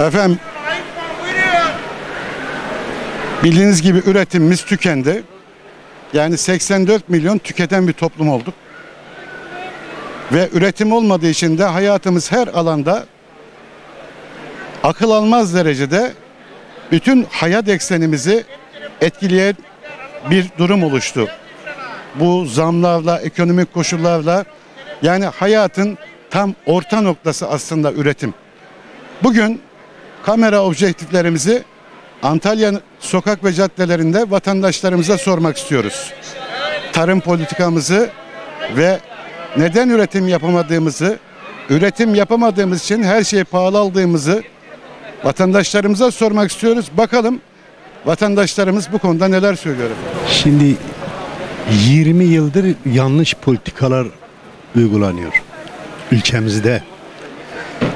Efendim bildiğiniz gibi üretimimiz tükendi. Yani 84 milyon tüketen bir toplum olduk. Ve üretim olmadığı için de hayatımız her alanda akıl almaz derecede bütün hayat eksenimizi etkileyen bir durum oluştu. Bu zamlarla, ekonomik koşullarla yani hayatın tam orta noktası aslında üretim. Bugün kamera objektiflerimizi Antalya sokak ve caddelerinde vatandaşlarımıza sormak istiyoruz. Tarım politikamızı ve neden üretim yapamadığımızı, üretim yapamadığımız için her şeyi pahalı aldığımızı vatandaşlarımıza sormak istiyoruz. Bakalım vatandaşlarımız bu konuda neler söylüyor. Şimdi 20 yıldır yanlış politikalar uygulanıyor ülkemizde.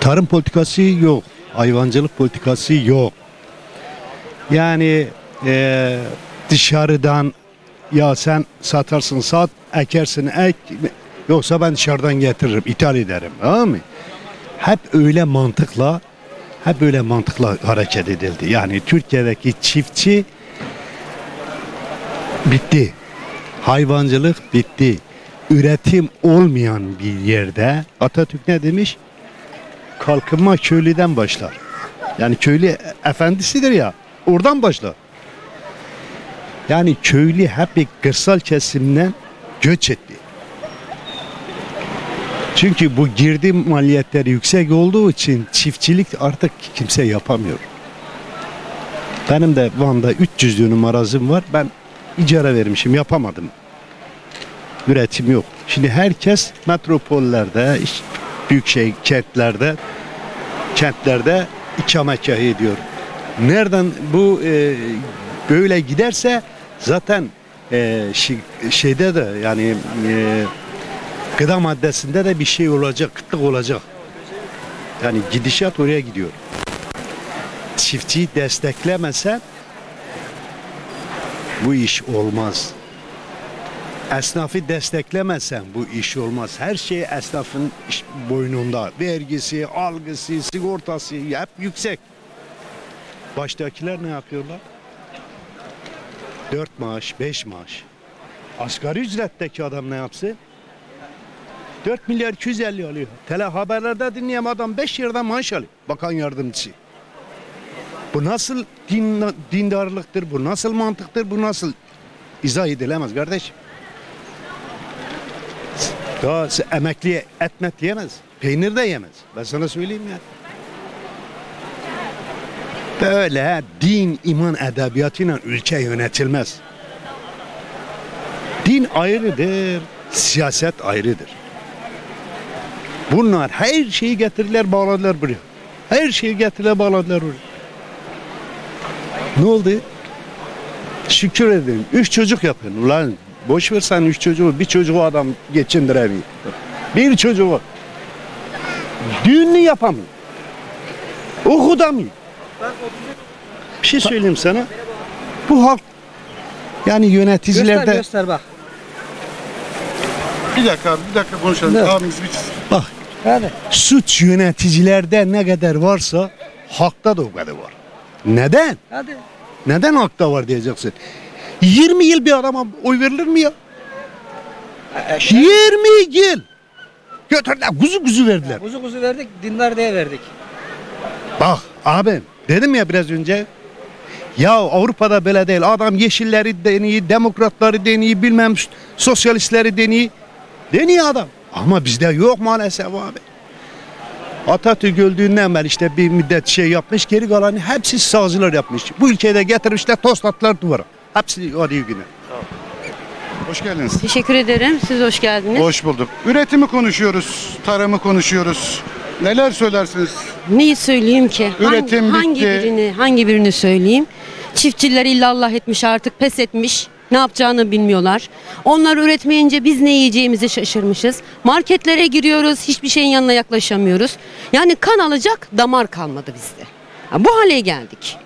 Tarım politikası yok, hayvancılık politikası yok. Yani eee, dışarıdan ya sen satarsın sat, ekersin ek, yoksa ben dışarıdan getiririm, ithal ederim. Tamam mı? Hep öyle mantıkla hep öyle mantıkla hareket edildi. Yani Türkiye'deki çiftçi bitti. Hayvancılık bitti. Üretim olmayan bir yerde Atatürk ne demiş? Kalkınma köylüden başlar. Yani köylü efendisidir ya. Oradan başlar. Yani köylü hep bir kırsal kesimden göç etti. Çünkü bu girdi maliyetleri yüksek olduğu için çiftçilik artık kimse yapamıyor. Benim de Van'da 300 dönüm arazim var. Ben icara vermişim yapamadım. Üretim yok. Şimdi herkes metropollerde, büyük şey kentlerde, kentlerde ikametgah ediyor. Nereden bu e, böyle giderse zaten e, şi- şeyde de yani e, gıda maddesinde de bir şey olacak, kıtlık olacak. Yani gidişat oraya gidiyor. Çiftçiyi desteklemesen bu iş olmaz. Esnafı desteklemesen bu iş olmaz. Her şey esnafın boynunda. Vergisi, algısı, sigortası hep yüksek. Baştakiler ne yapıyorlar? Dört maaş, beş maaş. Asgari ücretteki adam ne yapsın? 4 milyar 250 alıyor. Tele haberlerde dinleyen adam 5 yerden maaş alıyor. Bakan yardımcısı. Bu nasıl din, dindarlıktır? Bu nasıl mantıktır? Bu nasıl izah edilemez kardeşim? Sen emekliye etmet yemez. Peynir de yemez. Ben sana söyleyeyim ya. Böyle din, iman, edebiyatıyla ülke yönetilmez. Din ayrıdır, siyaset ayrıdır. Bunlar her şeyi getirdiler bağladılar buraya. Her şeyi getirdiler bağladılar buraya. Ne oldu? Şükür edin. Üç çocuk yapın. Ulan boş ver sen üç çocuğu. Bir çocuğu adam geçindiremiyor. Bir çocuğu. Düğününü yapamıyor. Okudamıyor. Bir şey söyleyeyim sana. Bu halk yani yöneticilerde Göster göster bak. Bir dakika abi bir dakika konuşalım. Ne? Abimiz bir çizsin. bak Hadi. suç yöneticilerde ne kadar varsa halkta da o kadar var. Neden? Hadi. Neden halkta var diyeceksin. 20 yıl bir adama oy verilir mi ya? 20 yıl. Götürdüler kuzu kuzu verdiler. Kuzu kuzu verdik, dindar diye verdik. Bak abi dedim ya biraz önce. Ya Avrupa'da böyle değil. Adam yeşilleri deniyor, demokratları deniyor, bilmem sosyalistleri deniyor. Deniyor adam. Ama bizde yok maalesef abi. Atatürk öldüğünden beri işte bir müddet şey yapmış, geri kalanı hepsi sağcılar yapmış. Bu ülkede getirmişler tost attılar duvara. Hepsi hadi iyi günler. Hoş geldiniz. Teşekkür ederim. Siz hoş geldiniz. Hoş bulduk. Üretimi konuşuyoruz, tarımı konuşuyoruz. Neler söylersiniz? Neyi söyleyeyim ki? Üretim hangi, hangi bitti. birini hangi birini söyleyeyim? Çiftçiler illallah etmiş artık pes etmiş. Ne yapacağını bilmiyorlar. Onlar üretmeyince biz ne yiyeceğimizi şaşırmışız. Marketlere giriyoruz, hiçbir şeyin yanına yaklaşamıyoruz. Yani kan alacak damar kalmadı bizde. Bu hale geldik.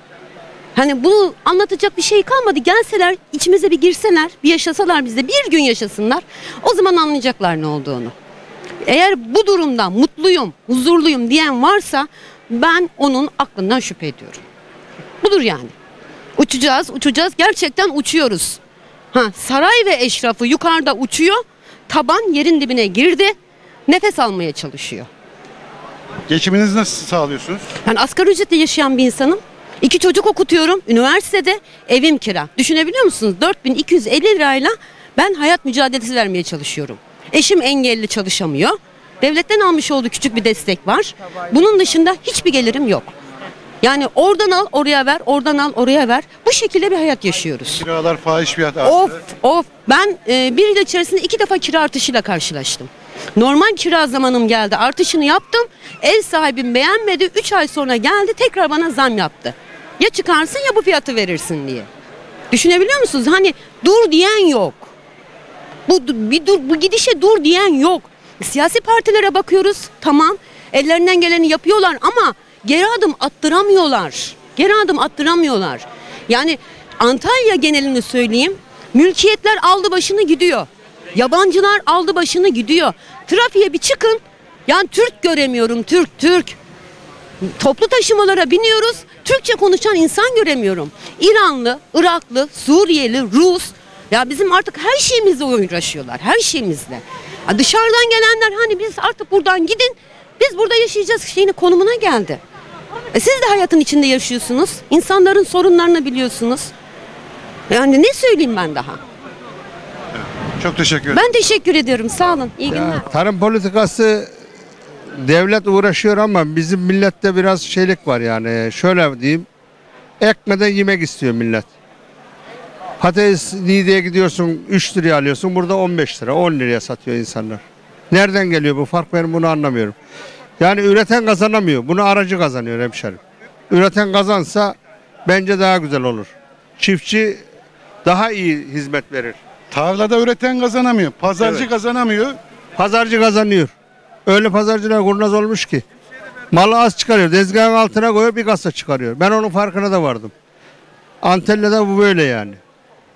Hani bunu anlatacak bir şey kalmadı. Gelseler, içimize bir girseler, bir yaşasalar bizde, bir gün yaşasınlar. O zaman anlayacaklar ne olduğunu. Eğer bu durumdan mutluyum, huzurluyum diyen varsa ben onun aklından şüphe ediyorum. Budur yani. Uçacağız, uçacağız. Gerçekten uçuyoruz. Ha, saray ve eşrafı yukarıda uçuyor. Taban yerin dibine girdi. Nefes almaya çalışıyor. Geçiminizi nasıl sağlıyorsunuz? Ben asgari ücretle yaşayan bir insanım. İki çocuk okutuyorum. Üniversitede evim kira. Düşünebiliyor musunuz? 4250 lirayla ben hayat mücadelesi vermeye çalışıyorum. Eşim engelli çalışamıyor. Devletten almış olduğu küçük bir destek var. Bunun dışında hiçbir gelirim yok. Yani oradan al oraya ver, oradan al oraya ver. Bu şekilde bir hayat yaşıyoruz. Kiralar fahiş fiyat arttı. Of of ben e, bir yıl içerisinde iki defa kira artışıyla karşılaştım. Normal kira zamanım geldi artışını yaptım. Ev sahibim beğenmedi. 3 ay sonra geldi tekrar bana zam yaptı. Ya çıkarsın ya bu fiyatı verirsin diye. Düşünebiliyor musunuz? Hani dur diyen yok. Bu bir dur bu gidişe dur diyen yok. Siyasi partilere bakıyoruz. Tamam. Ellerinden geleni yapıyorlar ama geri adım attıramıyorlar. Geri adım attıramıyorlar. Yani Antalya genelini söyleyeyim. Mülkiyetler aldı başını gidiyor. Yabancılar aldı başını gidiyor. Trafiğe bir çıkın. Yani Türk göremiyorum. Türk, Türk. Toplu taşımalara biniyoruz. Türkçe konuşan insan göremiyorum. İranlı, Iraklı, Suriyeli, Rus. Ya bizim artık her şeyimizle uğraşıyorlar. Her şeyimizle. Ya dışarıdan gelenler hani biz artık buradan gidin. Biz burada yaşayacağız şeyini konumuna geldi. E siz de hayatın içinde yaşıyorsunuz. İnsanların sorunlarını biliyorsunuz. Yani ne söyleyeyim ben daha? Çok teşekkür ederim. Ben teşekkür ediyorum. Sağ olun. İyi günler. Ya, tarım politikası devlet uğraşıyor ama bizim millette biraz şeylik var yani. Şöyle diyeyim. Ekmeden yemek istiyor millet. Patates Niğde'ye gidiyorsun 3 liraya alıyorsun. Burada 15 lira 10 liraya satıyor insanlar. Nereden geliyor bu fark ben bunu anlamıyorum. Yani üreten kazanamıyor. Bunu aracı kazanıyor hemşerim. Üreten kazansa bence daha güzel olur. Çiftçi daha iyi hizmet verir. Tarlada üreten kazanamıyor. Pazarcı Evet. kazanamıyor. Pazarcı kazanıyor. Öyle pazarcılar kurnaz olmuş ki. Malı az çıkarıyor. Tezgahın altına koyuyor bir kasa çıkarıyor. Ben onun farkına da vardım. Antalya'da bu böyle yani.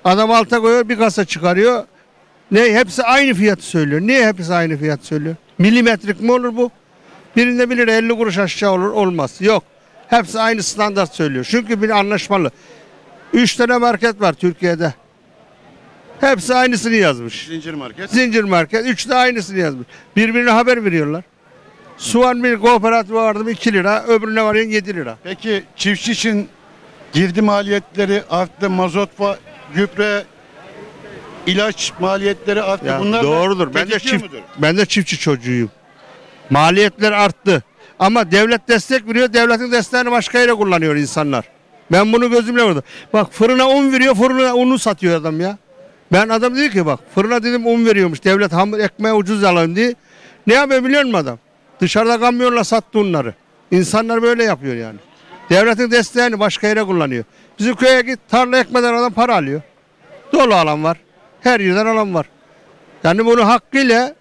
Adam alta koyuyor bir kasa çıkarıyor. Ne hepsi aynı fiyatı söylüyor. Niye hepsi aynı fiyatı söylüyor? Milimetrik mi olur bu? Birinde 1 lira 50 kuruş aşağı olur olmaz. Yok. Hepsi aynı standart söylüyor. Çünkü bir anlaşmalı. 3 tane market var Türkiye'de. Hepsi aynısını yazmış. Zincir market. Zincir market. Üç de aynısını yazmış. Birbirine haber veriyorlar. Soğan bir kooperatif vardı 2 lira. Öbürüne varıyorsun 7 lira. Peki çiftçi için girdi maliyetleri arttı. Mazot ve gübre ilaç maliyetleri arttı. Ya Bunlar da doğrudur. Ben de tetikliyor çift, mudur? ben de çiftçi çocuğuyum. Maliyetler arttı. Ama devlet destek veriyor. Devletin desteğini başka yere kullanıyor insanlar. Ben bunu gözümle gördüm. Bak fırına un veriyor, fırına unu satıyor adam ya. Ben adam dedi ki bak fırına dedim un veriyormuş. Devlet hamur ekmeği ucuz alalım diye. Ne yapıyor biliyor musun adam? Dışarıda kamyonla sattı unları. İnsanlar böyle yapıyor yani. Devletin desteğini başka yere kullanıyor. Bizim köye git tarla ekmeden adam para alıyor. Dolu alan var. Her yerden alan var. Yani bunu hakkıyla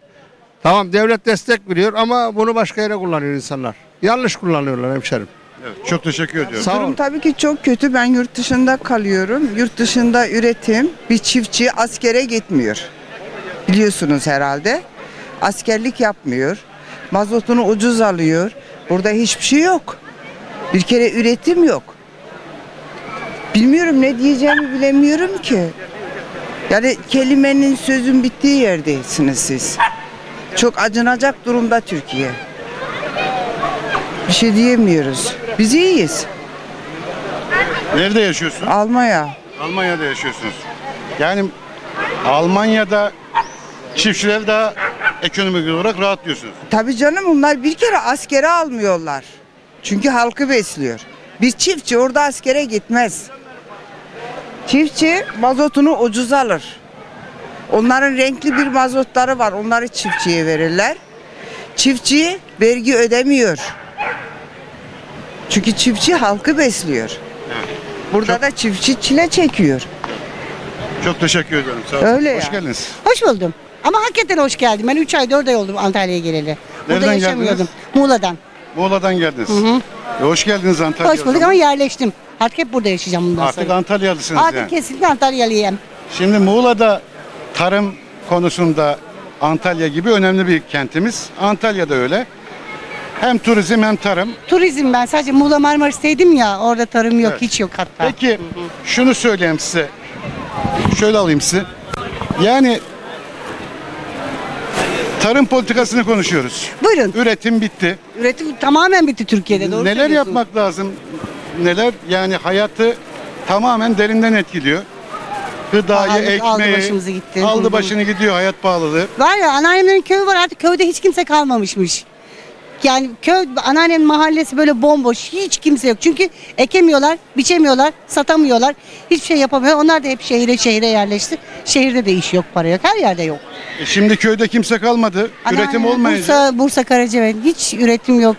tamam devlet destek veriyor ama bunu başka yere kullanıyor insanlar. Yanlış kullanıyorlar hemşerim. Evet, çok teşekkür ediyorum. Sağ Durum olun. tabii ki çok kötü. Ben yurt dışında kalıyorum. Yurt dışında üretim bir çiftçi askere gitmiyor. Biliyorsunuz herhalde. Askerlik yapmıyor. Mazotunu ucuz alıyor. Burada hiçbir şey yok. Bir kere üretim yok. Bilmiyorum ne diyeceğimi bilemiyorum ki. Yani kelimenin sözün bittiği yerdesiniz siz. Çok acınacak durumda Türkiye. Bir şey diyemiyoruz. Biz iyiyiz. Nerede yaşıyorsun? Almanya. Almanya'da yaşıyorsunuz. Yani Almanya'da çiftçiler daha ekonomik olarak rahat diyorsunuz. Tabii canım onlar bir kere askere almıyorlar. Çünkü halkı besliyor. Bir çiftçi orada askere gitmez. Çiftçi mazotunu ucuz alır. Onların renkli bir mazotları var. Onları çiftçiye verirler. Çiftçi vergi ödemiyor. Çünkü çiftçi halkı besliyor. Burada da çiftçi çile çekiyor. Çok teşekkür ediyorum. Sağ olun. Öyle Hoş ya. geldiniz. Hoş buldum. Ama hakikaten hoş geldim. Ben 3 ay 4 ay oldu Antalya'ya geleli. Burada Nereden yaşamıyordum. geldiniz? Muğla'dan. Muğla'dan geldiniz. E, hoş geldiniz Antalya'ya. Hoş bulduk ama yerleştim. Artık hep burada yaşayacağım bundan Artık sonra. Antalyalısınız Artık yani. kesinlikle Antalyalıyım. Şimdi Muğla'da tarım konusunda Antalya gibi önemli bir kentimiz. Antalya'da öyle. Hem turizm hem tarım. Turizm ben sadece Muğla Marmaris'teydim ya orada tarım yok Evet. hiç yok hatta. Peki şunu söyleyeyim size. Şöyle alayım sizi. Yani tarım politikasını konuşuyoruz. Buyurun. Üretim bitti. Üretim tamamen bitti Türkiye'de doğru Neler söylüyorsun. yapmak lazım? Neler yani hayatı tamamen derinden etkiliyor. Gıdayı, Pahalılık aldı ekmeği başımızı gitti. aldı hı. başını gidiyor hayat pahalılığı. Var ya anneannemlerin köyü var artık köyde hiç kimse kalmamışmış. Yani köy anneannemin mahallesi böyle bomboş hiç kimse yok. Çünkü ekemiyorlar, biçemiyorlar, satamıyorlar. Hiçbir şey yapamıyor. Onlar da hep şehire şehire yerleşti. Şehirde de iş yok, para yok. Her yerde yok. E şimdi köyde kimse kalmadı. Üretim Anneannem olmayınca. Bursa, Bursa Karacavet hiç üretim yok.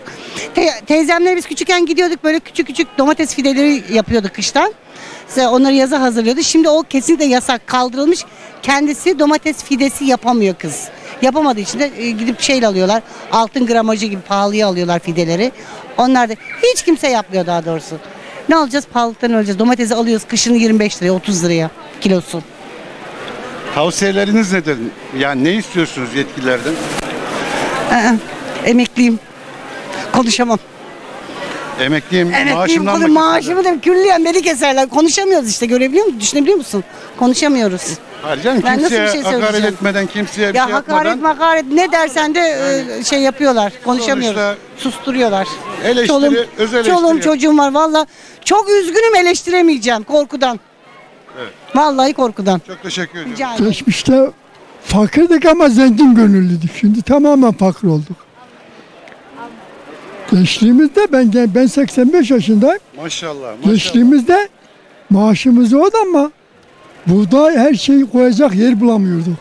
Te- teyzemle biz küçükken gidiyorduk böyle küçük küçük domates fideleri yapıyorduk kıştan. Size onları yaza hazırlıyordu. Şimdi o kesinlikle yasak kaldırılmış. Kendisi domates fidesi yapamıyor kız. Yapamadığı için de e, gidip şeyle alıyorlar. Altın gramajı gibi pahalıya alıyorlar fideleri. Onlar da hiç kimse yapmıyor daha doğrusu. Ne alacağız? Pahalılıktan öleceğiz. Domatesi alıyoruz kışın 25 liraya 30 liraya kilosu. Tavsiyeleriniz nedir? Yani ne istiyorsunuz yetkililerden? Aa, emekliyim. Konuşamam. Emekliyim, Evet, maaşımdan mı maaşımı da külliyen beni keserler. Konuşamıyoruz işte görebiliyor musun? Düşünebiliyor musun? Konuşamıyoruz. Hayır canım Ben nasıl bir kimseye şey hakaret söyleyeceğim? etmeden, kimseye bir Ya şey hakaret yapmadan makaret ne dersen de e, şey yapıyorlar. Konuşamıyoruz. Sonuçta Susturuyorlar. eleştiri, öz eleştiri çoluğum yap- çocuğum var valla. Çok üzgünüm eleştiremeyeceğim korkudan. Evet. Vallahi korkudan. çok teşekkür ediyorum. Rica ederim. Geçmişte fakirdik ama zengin gönüllüydük. Şimdi tamamen fakir olduk. Gençliğimizde ben gen- ben 85 yaşındayım. Maşallah, maşallah. Gençliğimizde maaşımız o ama buğday her şeyi koyacak yer bulamıyorduk.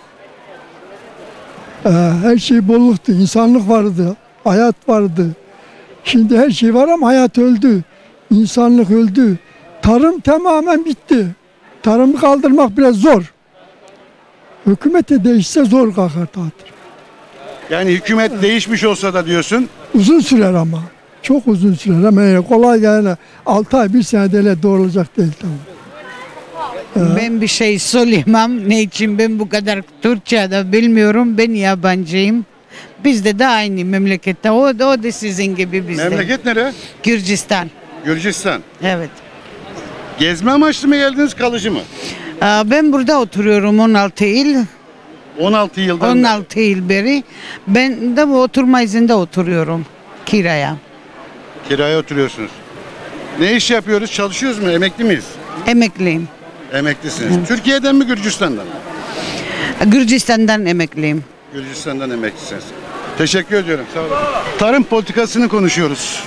Ee, her şey bolluktu, insanlık vardı, hayat vardı. Şimdi her şey var ama hayat öldü. İnsanlık öldü. Tarım tamamen bitti. Tarımı kaldırmak biraz zor. Hükümete değişse zor kalkar tatil. Yani hükümet değişmiş olsa da diyorsun. Uzun sürer ama. Çok uzun sürer ama öyle kolay yani 6 ay bir senede doğrulacak değil tamam. Ben bir şey söyleyemem. Ne için ben bu kadar Türkçe de bilmiyorum. Ben yabancıyım. Bizde de aynı memlekette. O, o da sizin gibi bizde. Memleket nere? Gürcistan. Gürcistan. Evet. Gezme amaçlı mı geldiniz, kalıcı mı? Aa, Ben burada oturuyorum 16 yıl. 16 yıldan beri. 16 yıl beri. Ben de bu oturma izinde oturuyorum. Kiraya. kiraya oturuyorsunuz. Ne iş yapıyoruz? Çalışıyoruz mu? Emekli miyiz? Emekliyim. Emeklisiniz. Türkiye'den mi Gürcistan'dan mı? Gürcistan'dan emekliyim. Gürcistan'dan emeklisiniz. Teşekkür ediyorum. Sağ olun. Tarım politikasını konuşuyoruz.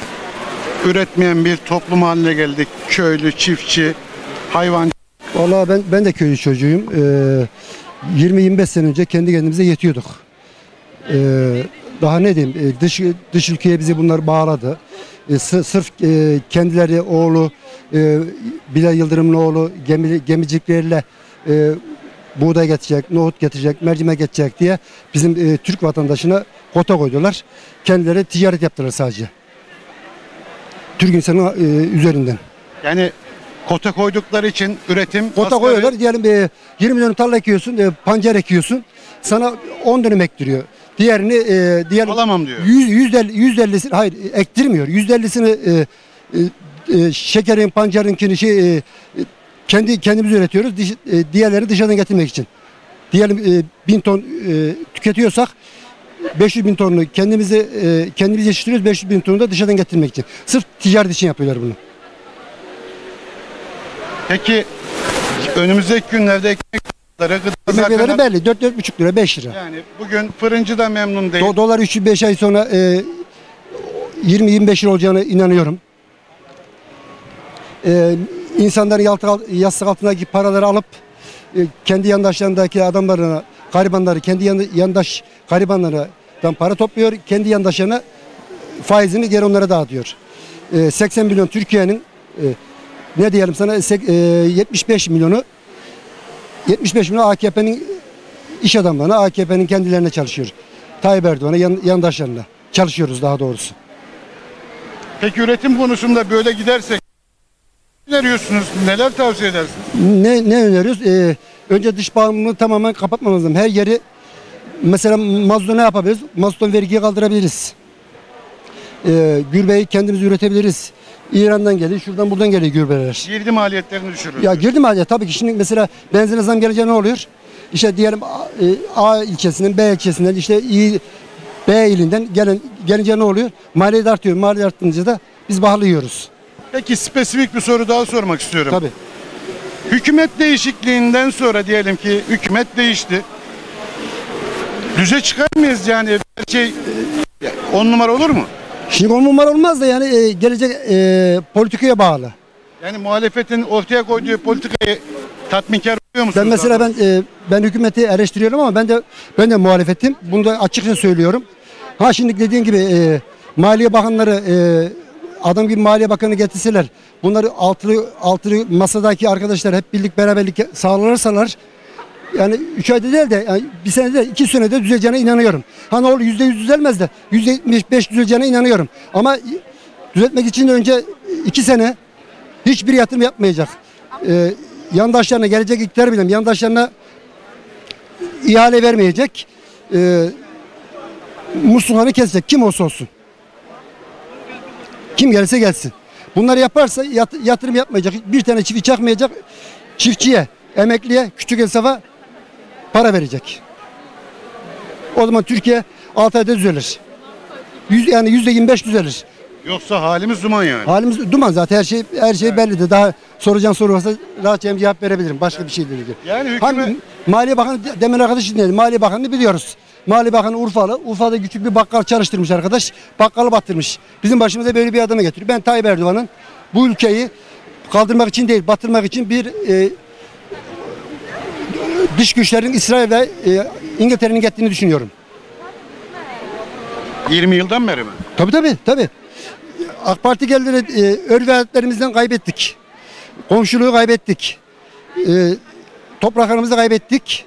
Üretmeyen bir toplum haline geldik. Köylü, çiftçi, hayvan. Vallahi ben ben de köylü çocuğuyum. Ee, 20-25 sene önce kendi kendimize yetiyorduk. Ee, daha ne diyeyim? Ee, dış dış ülkeye bizi bunlar bağladı. Ee, sı- sırf e, kendileri oğlu e, Bilal Yıldırım'ın oğlu gemi, gemiciklerle e, buğday getirecek, nohut getirecek, mercimek getirecek diye bizim e, Türk vatandaşına kota koydular. Kendileri ticaret yaptılar sadece. Türk insanı e, üzerinden. Yani kota koydukları için üretim Kota asgari- koyuyorlar. Diyelim e, 20 dönüm tarla ekiyorsun, e, pancar ekiyorsun. Sana 10 dönüm ektiriyor. Diğerini e, diğer Alamam diyor. 100 150 150'sini hayır ektirmiyor. 150'sini e, e, e, şekerin, pancarınkini şey e, kendi kendimiz üretiyoruz. Dış- e, diğerleri dışarıdan getirmek için. Diyelim e, 1000 ton e, tüketiyorsak 500 bin tonunu kendimizi e, kendimiz yetiştiriyoruz. 500 bin tonu da dışarıdan getirmek için. Sırf ticaret için yapıyorlar bunu. Peki önümüzdeki günlerde ekmek fiyatları, gıda Ekmekleri zaten- belli. 4-4,5 lira 5 lira. Yani bugün fırıncı da memnun değil. Do- dolar 3-5 ay sonra e, 20-25 lira olacağına inanıyorum. E, insanların yaltı, yastık altındaki paraları alıp e, kendi yandaşlarındaki adamlarına, garibanları, kendi yan- yandaş garibanlardan para topluyor. Kendi yandaşlarına faizini geri onlara dağıtıyor. E, 80 milyon Türkiye'nin e, ne diyelim sana sek- e, 75 milyonu 75 milyon AKP'nin iş adamlarına, AKP'nin kendilerine çalışıyor. Tayyip Erdoğan'a, yan, yandaşlarına. Çalışıyoruz daha doğrusu. Peki üretim konusunda böyle gidersek öneriyorsunuz? Neler tavsiye edersiniz? Ne, ne öneriyoruz? Ee, önce dış bağımlılığı tamamen kapatmamız lazım. Her yeri mesela mazota ne yapabiliriz? Mazotun vergiyi kaldırabiliriz. e, gübreyi kendimiz üretebiliriz. İran'dan geliyor, şuradan buradan geliyor gübreler. Girdi maliyetlerini düşürür. Ya girdi halde? Tabii ki şimdi mesela benzine zam gelince ne oluyor? İşte diyelim A, e, A ilçesinden, B ilçesinden, işte İ, B ilinden gelen, gelince ne oluyor? Maliyet artıyor. Maliyet arttığınca da biz pahalı yiyoruz. Peki spesifik bir soru daha sormak istiyorum. Tabii. Hükümet değişikliğinden sonra diyelim ki hükümet değişti. Düze çıkar mıyız yani her şey e, on numara olur mu? Şimdi on numara olmaz da yani e, gelecek e, politikaya bağlı. Yani muhalefetin ortaya koyduğu politikayı tatminkar oluyor musunuz? Ben mesela ben e, ben hükümeti eleştiriyorum ama ben de ben de muhalefetim. Bunu da açıkça söylüyorum. Ha şimdi dediğin gibi e, Maliye Bakanları e, adam gibi Maliye Bakanı getirseler bunları altılı altılı masadaki arkadaşlar hep birlik beraberlik sağlarsalar yani 3 ayda değil de yani bir senede 2 senede düzeleceğine inanıyorum. Ha ne olur %100 düzelmez de %75 düzeleceğine inanıyorum. Ama düzeltmek için önce 2 sene hiçbir yatırım yapmayacak. Ee, yandaşlarına gelecek iktidar bilim yandaşlarına ihale vermeyecek. Ee, musluğunu kesecek kim olsa olsun. Kim gelirse gelsin. Bunları yaparsa yat- yatırım yapmayacak. Bir tane çiftçi çakmayacak. Çiftçiye, emekliye, küçük esnafa para verecek. O zaman Türkiye 6 ayda düzelir. Yüz, yani yüzde 25 düzelir. Yoksa halimiz duman yani. Halimiz duman zaten her şey her şey bellidir. Daha soracağın soru varsa rahatça cevap verebilirim. Başka bir şey değil. Yani hükümet Hani Maliye Bakanı demin arkadaşın dedi. Maliye Bakanı'nı biliyoruz. Maliye Bakanı Urfalı. Urfa'da küçük bir bakkal çalıştırmış arkadaş. Bakkalı battırmış. Bizim başımıza böyle bir adamı getiriyor. Ben Tayyip Erdoğan'ın bu ülkeyi kaldırmak için değil, batırmak için bir e, dış güçlerin İsrail ve e, İngiltere'nin gittiğini düşünüyorum. 20 yıldan beri mi? Tabii tabii tabii. AK Parti geldi e, adetlerimizden kaybettik. Komşuluğu kaybettik. E, topraklarımızı kaybettik.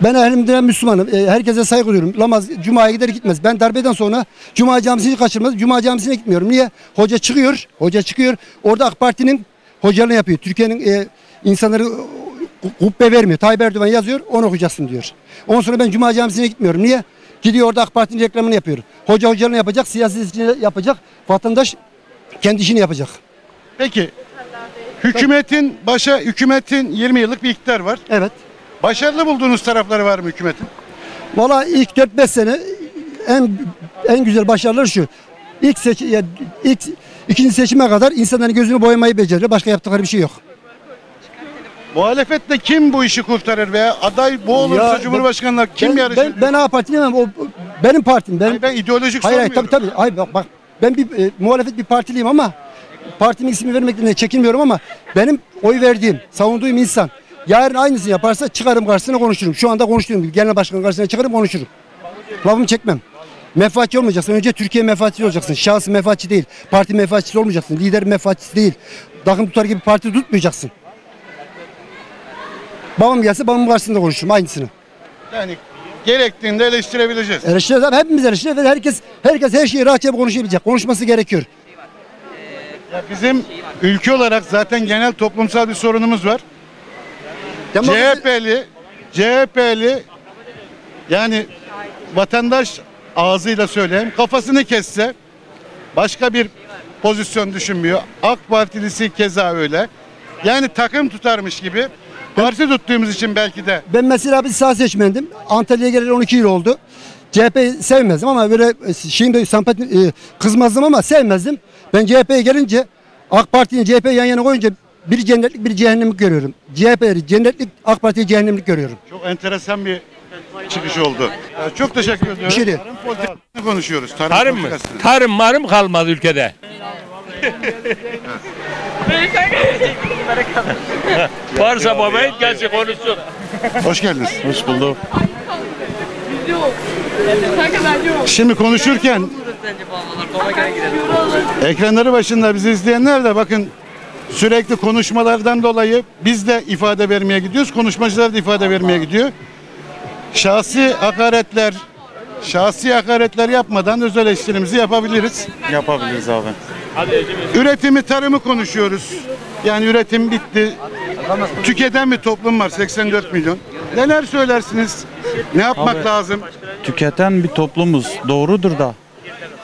Ben elimden Müslümanım. E, herkese saygı duyuyorum. Namaz, Cuma'ya gider gitmez. Ben darbeden sonra Cuma camisini kaçırmaz. Cuma camisine gitmiyorum. Niye? Hoca çıkıyor. Hoca çıkıyor. Orada AK Parti'nin hocalığını yapıyor. Türkiye'nin e, insanları e, kubbe vermiyor. Tayyip Erdoğan yazıyor. Onu okuyacaksın diyor. Ondan sonra ben Cuma camisine gitmiyorum. Niye? Gidiyor orada AK Parti'nin reklamını yapıyor. Hoca hocalığını yapacak. Siyasetçini yapacak. Vatandaş kendi işini yapacak. Peki hükümetin başa hükümetin 20 yıllık bir iktidar var. Evet. Başarılı bulduğunuz tarafları var mı hükümetin? Valla ilk 4-5 sene en en güzel başarıları şu. İlk seç ya ilk ikinci seçime kadar insanların gözünü boyamayı beceriyor. Başka yaptıkları bir şey yok. Muhalefetle kim bu işi kurtarır veya aday bu olursa Ya ben- Cumhurbaşkanlığı kim ben, yarışır? ben, ben A Parti demem. O, o benim partim. Ben, Hayır, ben ideolojik hayır, hayır sormuyorum. tabii tabii. Hayır bak, bak ben bir e, muhalefet bir partiliyim ama partimin ismi vermekten de çekinmiyorum ama benim oy verdiğim, savunduğum insan yarın aynısını yaparsa çıkarım karşısına konuşurum. Şu anda konuştuğum gibi genel başkan karşısına çıkarım konuşurum. Lafımı çekmem. Menfaatçi olmayacaksın. Önce Türkiye menfaatçi olacaksın. Şahsı menfaatçi değil. Parti menfaatçisi olmayacaksın. Lider menfaatçisi değil. Takım tutar gibi parti tutmayacaksın. Babam gelse babamın karşısında konuşurum aynısını. Yani gerektiğinde eleştirebileceğiz. Eleştiririz abi hepimiz eleştiririz ve herkes herkes her şeyi rahatça konuşabilecek. Konuşması gerekiyor. Ya bizim ülke olarak zaten genel toplumsal bir sorunumuz var. Demokrasi- CHP'li CHP'li yani vatandaş ağzıyla söyleyeyim kafasını kesse başka bir pozisyon düşünmüyor. AK Partilisi keza öyle. Yani takım tutarmış gibi. Parti tuttuğumuz için belki de Ben mesela bir sağ seçmendim. Antalya'ya geleli 12 yıl oldu. CHP sevmezdim ama böyle e, şimdi sempati e, kızmazdım ama sevmezdim. Ben CHP'ye gelince AK Parti'nin CHP yan yana koyunca bir cennetlik bir cehennemlik görüyorum. CHP'yi cennetlik AK Parti'yi cehennemlik görüyorum. çok enteresan bir çıkış oldu. Ya çok teşekkür ediyorum. Bir şey değil. Tarım politikasını konuşuyoruz. Tarım, Tarım mı? politikasını. Tarım marım kalmadı ülkede. Varsa babayı gelsin konuşsun. Hoş geldiniz. Hoş bulduk. Şimdi konuşurken ekranları başında bizi izleyenler de bakın sürekli konuşmalardan dolayı biz de ifade vermeye gidiyoruz. Konuşmacılar da ifade vermeye gidiyor. Şahsi hakaretler şahsi hakaretler yapmadan öz eleştirimizi yapabiliriz. Yapabiliriz abi. Üretimi, tarımı konuşuyoruz. Yani üretim bitti. Tüketen bir toplum var 84 milyon. Neler söylersiniz? Ne yapmak Abi- lazım? Tüketen bir toplumuz. Doğrudur da.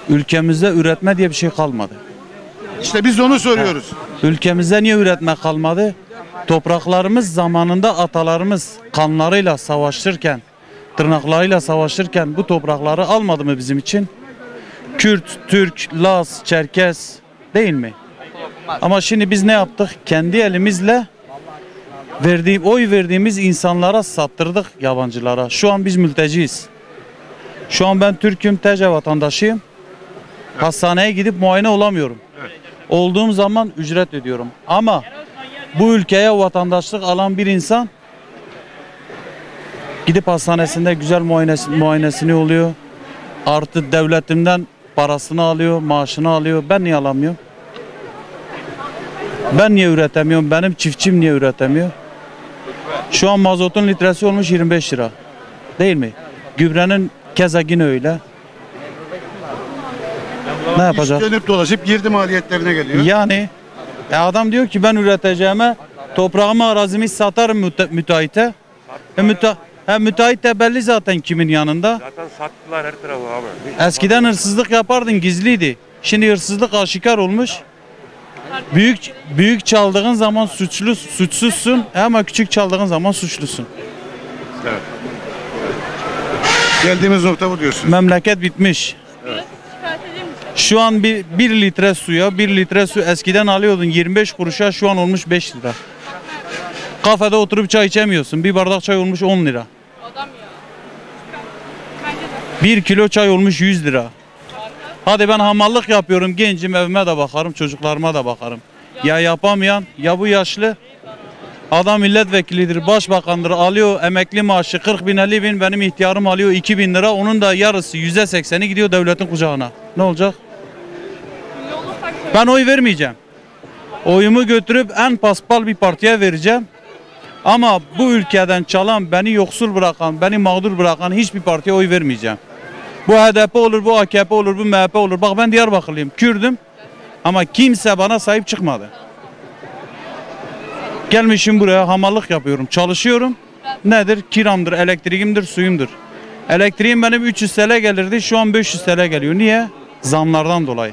ülkemizde üretme diye bir şey kalmadı. İşte biz onu soruyoruz. Ülkemizde niye üretme kalmadı? Topraklarımız zamanında atalarımız kanlarıyla savaşırken, tırnaklarıyla savaşırken bu toprakları almadı mı bizim için? Kürt, Türk, Laz, Çerkes değil mi? Ama şimdi biz ne yaptık? Kendi elimizle verdiğim oy verdiğimiz insanlara sattırdık yabancılara. Şu an biz mülteciyiz. Şu an ben Türk'üm, TC vatandaşıyım. Hastaneye gidip muayene olamıyorum. Olduğum zaman ücret ödüyorum. Ama bu ülkeye vatandaşlık alan bir insan gidip hastanesinde güzel muayenesi, muayenesini oluyor. Artı devletimden parasını alıyor, maaşını alıyor. Ben niye alamıyorum? Ben niye üretemiyorum? Benim çiftçim niye üretemiyor? Şu an mazotun litresi olmuş 25 lira. Değil mi? Gübrenin keza yine öyle. Ne yapacak? İş dönüp dolaşıp girdi maliyetlerine geliyor. Yani e adam diyor ki ben üreteceğime toprağımı arazimi satarım müte, müteahhite. E, müte, he, müteahhit de belli zaten kimin yanında. Zaten sattılar her tarafı abi. Eskiden hırsızlık yapardın gizliydi. Şimdi hırsızlık aşikar olmuş. Büyük büyük çaldığın zaman suçlu suçsuzsun ama küçük çaldığın zaman suçlusun. Geldiğimiz nokta bu diyorsun. Memleket bitmiş. Şu an bir, bir litre suya, bir litre su eskiden alıyordun 25 kuruşa şu an olmuş 5 lira. Kafede oturup çay içemiyorsun. Bir bardak çay olmuş 10 lira. Bir kilo çay olmuş 100 lira. Hadi ben hamallık yapıyorum gencim evime de bakarım çocuklarıma da bakarım. Ya yapamayan ya bu yaşlı adam milletvekilidir başbakandır alıyor emekli maaşı 40 bin 50 bin benim ihtiyarım alıyor 2 bin lira onun da yarısı yüzde sekseni gidiyor devletin kucağına. Ne olacak? Ben oy vermeyeceğim. Oyumu götürüp en paspal bir partiye vereceğim. Ama bu ülkeden çalan, beni yoksul bırakan, beni mağdur bırakan hiçbir partiye oy vermeyeceğim. Bu HDP olur, bu AKP olur, bu MHP olur. Bak ben Diyarbakırlıyım, Kürdüm. Ama kimse bana sahip çıkmadı. Gelmişim buraya hamallık yapıyorum, çalışıyorum. Nedir? Kiramdır, elektriğimdir, suyumdur. Elektriğim benim 300 TL gelirdi, şu an 500 TL geliyor. Niye? Zamlardan dolayı.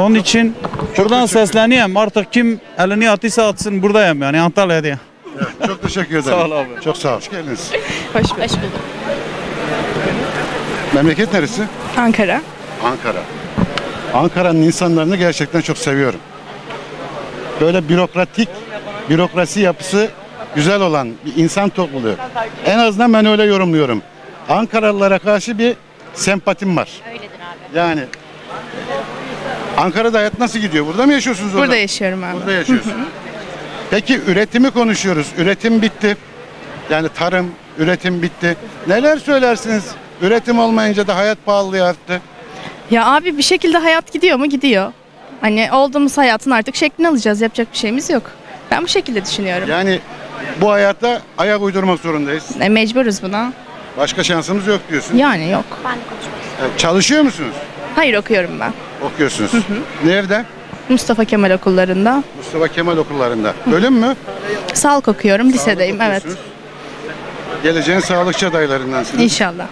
Onun için buradan sesleniyorum. Artık kim elini atıysa atsın buradayım yani Antalya'da. Çok teşekkür ederim. Sağ ol abi. Çok sağ ol. Hoş geldiniz. Hoş bulduk. Memleket neresi? Ankara. Ankara. Ankara'nın insanlarını gerçekten çok seviyorum. Böyle bürokratik, bürokrasi yapısı güzel olan bir insan topluluğu. En azından ben öyle yorumluyorum. Ankaralılara karşı bir sempatim var. Öyledir abi. Yani Ankara'da hayat nasıl gidiyor? Burada mı yaşıyorsunuz? orada? Burada yaşıyorum abi. Burada yaşıyorsunuz. Peki üretimi konuşuyoruz. Üretim bitti. Yani tarım, üretim bitti. Neler söylersiniz? Üretim olmayınca da hayat pahalılığı arttı. Ya abi bir şekilde hayat gidiyor mu? Gidiyor. Hani olduğumuz hayatın artık şeklini alacağız. Yapacak bir şeyimiz yok. Ben bu şekilde düşünüyorum. Yani bu hayatta ayak uydurmak zorundayız. E, mecburuz buna. Başka şansımız yok diyorsun. Yani yok. Evet, Çalışıyor musunuz? Hayır okuyorum ben. Okuyorsunuz. Nerede? Mustafa Kemal okullarında. Mustafa Kemal okullarında. Bölüm mü? Sağlık okuyorum. Lisedeyim. Evet. Geleceğin sağlıkçı adaylarındansınız. İnşallah.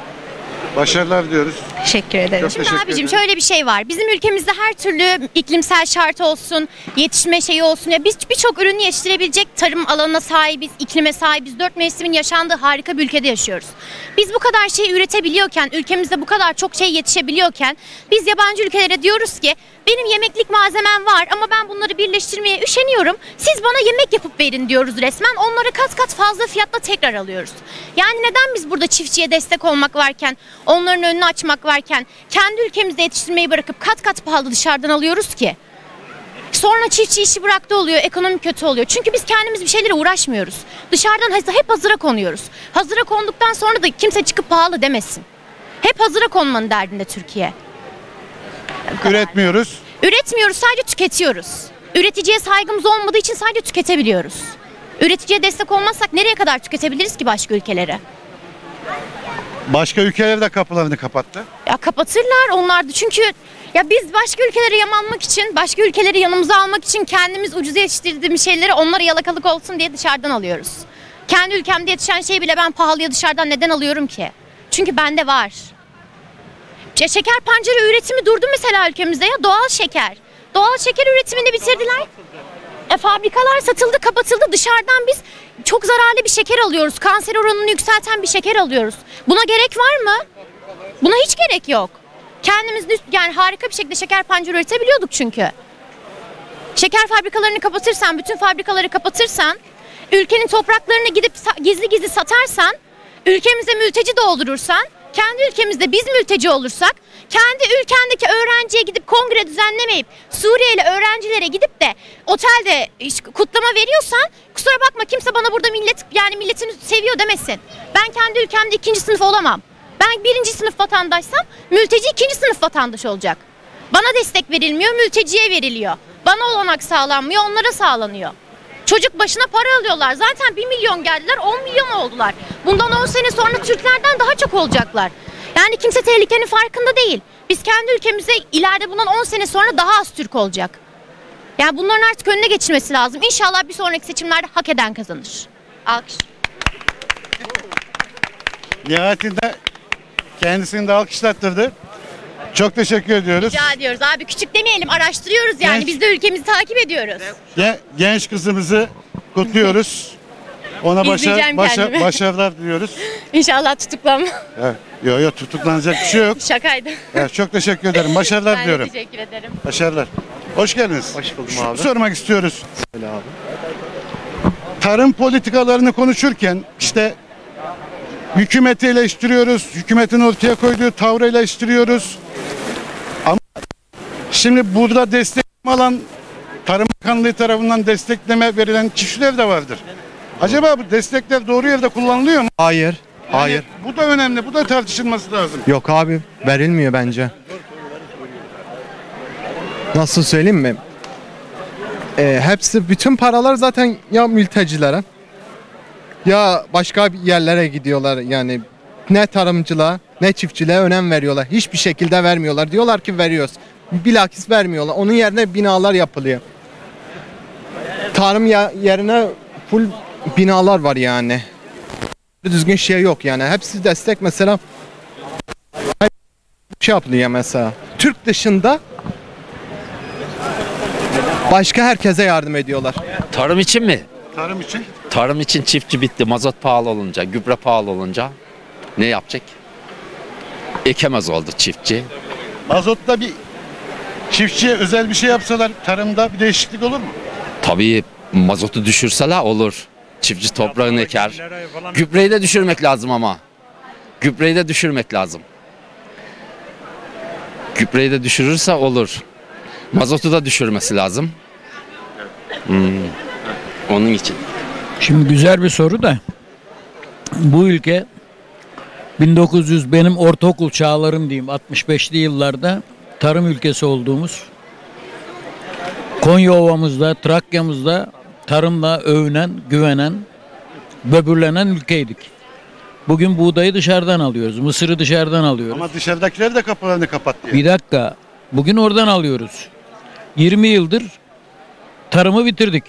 Başarılar diyoruz. Teşekkür ederim. Çok teşekkür Abicim ederim. şöyle bir şey var. Bizim ülkemizde her türlü iklimsel şart olsun, yetişme şeyi olsun ya biz birçok ürünü yetiştirebilecek tarım alanına sahibiz, iklime sahibiz. Dört mevsimin yaşandığı harika bir ülkede yaşıyoruz. Biz bu kadar şey üretebiliyorken, ülkemizde bu kadar çok şey yetişebiliyorken biz yabancı ülkelere diyoruz ki benim yemeklik malzemem var ama ben bunları birleştirmeye üşeniyorum. Siz bana yemek yapıp verin diyoruz resmen. Onları kat kat fazla fiyatla tekrar alıyoruz. Yani neden biz burada çiftçiye destek olmak varken, onların önünü açmak varken kendi ülkemizde yetiştirmeyi bırakıp kat kat pahalı dışarıdan alıyoruz ki? Sonra çiftçi işi bıraktı oluyor, ekonomi kötü oluyor. Çünkü biz kendimiz bir şeylere uğraşmıyoruz. Dışarıdan hep hazıra konuyoruz. Hazıra konduktan sonra da kimse çıkıp pahalı demesin. Hep hazıra konmanın derdinde Türkiye. Üretmiyoruz. Üretmiyoruz, sadece tüketiyoruz. Üreticiye saygımız olmadığı için sadece tüketebiliyoruz. Üreticiye destek olmazsak nereye kadar tüketebiliriz ki başka ülkelere? Başka ülkeler de kapılarını kapattı. Ya kapatırlar onlar da çünkü ya biz başka ülkelere yamanmak için, başka ülkeleri yanımıza almak için kendimiz ucuza yetiştirdiğimiz şeyleri onlara yalakalık olsun diye dışarıdan alıyoruz. Kendi ülkemde yetişen şeyi bile ben pahalıya dışarıdan neden alıyorum ki? Çünkü bende var. Ya şeker pancarı üretimi durdu mesela ülkemizde ya doğal şeker. Doğal şeker üretimini bitirdiler. E, fabrikalar satıldı, kapatıldı. Dışarıdan biz çok zararlı bir şeker alıyoruz. Kanser oranını yükselten bir şeker alıyoruz. Buna gerek var mı? Buna hiç gerek yok. Kendimiz yani harika bir şekilde şeker pancarı üretebiliyorduk çünkü. Şeker fabrikalarını kapatırsan, bütün fabrikaları kapatırsan, ülkenin topraklarını gidip gizli gizli satarsan, ülkemize mülteci doldurursan, kendi ülkemizde biz mülteci olursak, kendi ülkendeki öğrenciye gidip kongre düzenlemeyip Suriyeli öğrencilere gidip de otelde kutlama veriyorsan kusura bakma kimse bana burada millet yani milletini seviyor demesin. Ben kendi ülkemde ikinci sınıf olamam. Ben birinci sınıf vatandaşsam mülteci ikinci sınıf vatandaş olacak. Bana destek verilmiyor, mülteciye veriliyor. Bana olanak sağlanmıyor, onlara sağlanıyor. Çocuk başına para alıyorlar. Zaten 1 milyon geldiler, 10 milyon oldular. Bundan 10 sene sonra Türklerden daha çok olacaklar. Yani kimse tehlikenin farkında değil. Biz kendi ülkemizde ileride bundan 10 sene sonra daha az Türk olacak. Yani bunların artık önüne geçilmesi lazım. İnşallah bir sonraki seçimlerde hak eden kazanır. Alkış. Nihayetinde kendisini de alkışlattırdı. Çok teşekkür ediyoruz. Rica ediyoruz abi küçük demeyelim araştırıyoruz yani Genç- biz de ülkemizi takip ediyoruz. Ge- genç kızımızı kutluyoruz. Ona başa, İzleyeceğim başa, kendimi. başarılar diliyoruz. İnşallah tutuklanma. Evet. Yok yok tutuklanacak bir şey yok. Şakaydı. Evet, çok teşekkür ederim. Başarılar Ben de diliyorum. teşekkür ederim. Başarılar. Hoş geldiniz. Hoş buldum Şunu abi. sormak istiyoruz. Öyle abi. Tarım politikalarını konuşurken işte hükümeti eleştiriyoruz. Hükümetin ortaya koyduğu tavrı eleştiriyoruz. Ama şimdi burada destek alan Tarım Bakanlığı tarafından destekleme verilen kişiler de vardır. Acaba bu destekler doğru yerde kullanılıyor mu? Hayır. Hayır. Yani bu da önemli. Bu da tartışılması lazım. Yok abi verilmiyor bence. Nasıl söyleyeyim mi? Ee, hepsi bütün paralar zaten ya mültecilere ya başka bir yerlere gidiyorlar yani ne tarımcılığa ne çiftçiliğe önem veriyorlar. Hiçbir şekilde vermiyorlar. Diyorlar ki veriyoruz. Bilakis vermiyorlar. Onun yerine binalar yapılıyor. Tarım ya- yerine full binalar var yani. Düzgün şey yok yani. Hepsi destek mesela şey yapılıyor mesela. Türk dışında başka herkese yardım ediyorlar. Tarım için mi? Tarım için? Tarım için çiftçi bitti. Mazot pahalı olunca, gübre pahalı olunca ne yapacak? Ekemez oldu çiftçi. Mazotta bir çiftçiye özel bir şey yapsalar tarımda bir değişiklik olur mu? Tabii mazotu düşürseler olur. Çiftçi toprağını eker. Gübreyi de düşürmek lazım ama. Gübreyi de düşürmek lazım. Gübreyi de düşürürse olur. Mazotu da düşürmesi lazım. Hmm. Onun için. Şimdi güzel bir soru da bu ülke 1900 benim ortaokul çağlarım diyeyim 65'li yıllarda tarım ülkesi olduğumuz Konya Ovamızda, Trakya'mızda tarımla övünen, güvenen, böbürlenen ülkeydik. Bugün buğdayı dışarıdan alıyoruz, mısırı dışarıdan alıyoruz. Ama dışarıdakiler de kapılarını kapattı. Bir dakika. Bugün oradan alıyoruz. 20 yıldır tarımı bitirdik.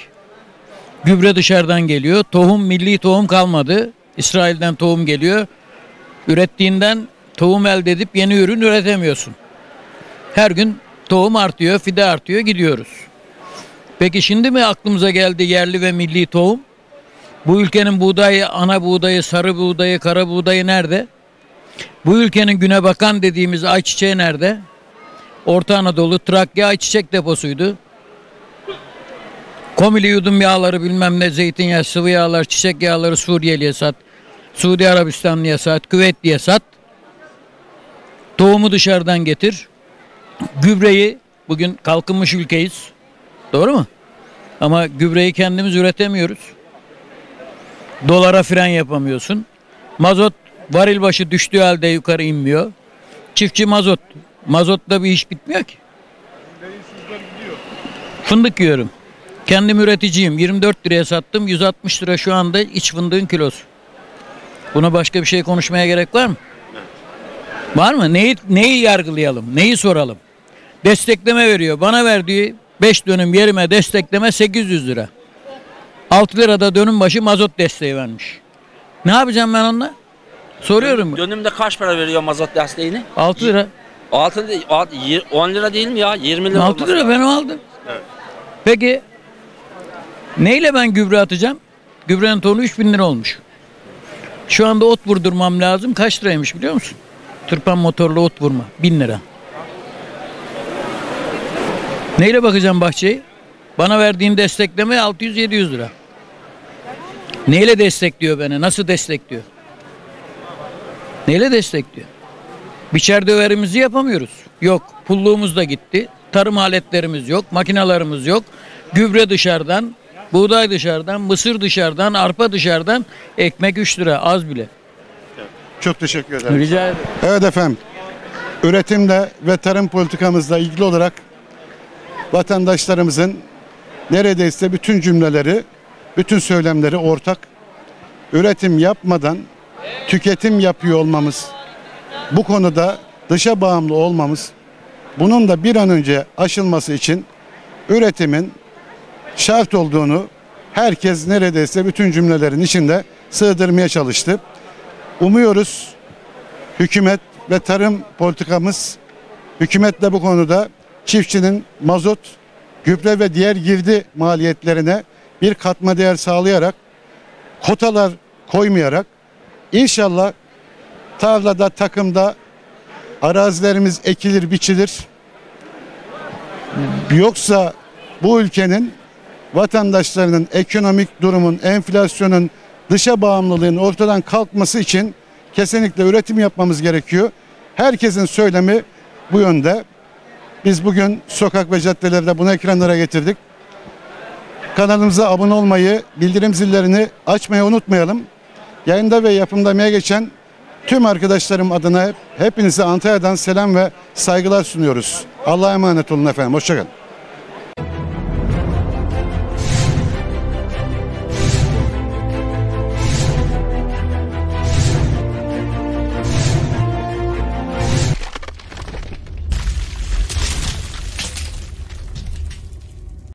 Gübre dışarıdan geliyor. Tohum milli tohum kalmadı. İsrail'den tohum geliyor. Ürettiğinden tohum elde edip yeni ürün üretemiyorsun. Her gün tohum artıyor, fide artıyor, gidiyoruz. Peki şimdi mi aklımıza geldi yerli ve milli tohum? Bu ülkenin buğdayı, ana buğdayı, sarı buğdayı, kara buğdayı nerede? Bu ülkenin güne bakan dediğimiz ayçiçeği nerede? Orta Anadolu, Trakya ayçiçek deposuydu. Komili yudum yağları bilmem ne zeytinyağı, sıvı yağlar, çiçek yağları Suriyeli'ye sat. Suudi Arabistanlı'ya sat, Küveytli'ye sat. Tohumu dışarıdan getir. Gübreyi bugün kalkınmış ülkeyiz. Doğru mu? Ama gübreyi kendimiz üretemiyoruz. Dolara fren yapamıyorsun. Mazot varil başı düştüğü halde yukarı inmiyor. Çiftçi mazot. Mazotla bir iş bitmiyor ki. Fındık yiyorum. Kendim üreticiyim. 24 liraya sattım. 160 lira şu anda iç fındığın kilosu. Buna başka bir şey konuşmaya gerek var mı? Var mı? Neyi, neyi yargılayalım? Neyi soralım? Destekleme veriyor. Bana verdiği 5 dönüm yerime destekleme 800 lira. 6 lirada dönüm başı mazot desteği vermiş. Ne yapacağım ben onunla? Soruyorum. Dönümde kaç para veriyor mazot desteğini? 6 lira. Altın değil, alt- yir- 10 lira değil mi ya? 20 lira 6 olması lira ben aldım. Peki neyle ben gübre atacağım? Gübrenin tonu 3000 lira olmuş. Şu anda ot vurdurmam lazım. Kaç liraymış biliyor musun? Tırpan motorlu ot vurma. 1000 lira. Neyle bakacağım bahçeyi? Bana verdiğin destekleme 600-700 lira. Neyle destekliyor beni? Nasıl destekliyor? Neyle destekliyor? Biçer döverimizi yapamıyoruz. Yok. Pulluğumuz da gitti. Tarım aletlerimiz yok. Makinalarımız yok. Gübre dışarıdan. Buğday dışarıdan. Mısır dışarıdan. Arpa dışarıdan. Ekmek 3 lira. Az bile. Çok teşekkür ederim. Rica ederim. Evet efendim. Üretimle ve tarım politikamızla ilgili olarak vatandaşlarımızın neredeyse bütün cümleleri, bütün söylemleri ortak. Üretim yapmadan tüketim yapıyor olmamız, bu konuda dışa bağımlı olmamız, bunun da bir an önce aşılması için üretimin şart olduğunu herkes neredeyse bütün cümlelerin içinde sığdırmaya çalıştı. Umuyoruz hükümet ve tarım politikamız hükümet de bu konuda çiftçinin mazot, gübre ve diğer girdi maliyetlerine bir katma değer sağlayarak kotalar koymayarak inşallah tarlada, takımda arazilerimiz ekilir, biçilir. Yoksa bu ülkenin vatandaşlarının ekonomik durumun, enflasyonun, dışa bağımlılığın ortadan kalkması için kesinlikle üretim yapmamız gerekiyor. Herkesin söylemi bu yönde. Biz bugün sokak ve caddelerde bunu ekranlara getirdik. Kanalımıza abone olmayı, bildirim zillerini açmayı unutmayalım. Yayında ve yapımda emeğe geçen tüm arkadaşlarım adına hep, hepinize Antalya'dan selam ve saygılar sunuyoruz. Allah'a emanet olun efendim. Hoşçakalın.